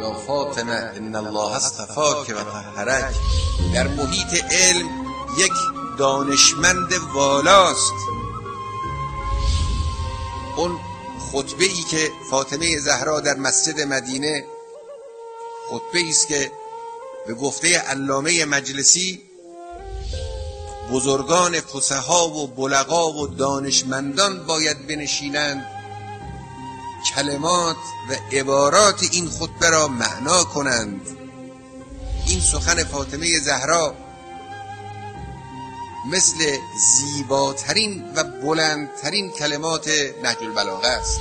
یا فاطمه ان الله اصطفاک و طهرک در محیط علم یک دانشمند والاست. اون خطبه ای که فاطمه زهرا در مسجد مدینه خطبه است که به گفته علامه مجلسی بزرگان فسها و بلغا و دانشمندان باید بنشینند. کلمات و عبارات این خطبه را معنا کنند. این سخن فاطمه زهرا مثل زیباترین و بلندترین کلمات نهج البلاغه است.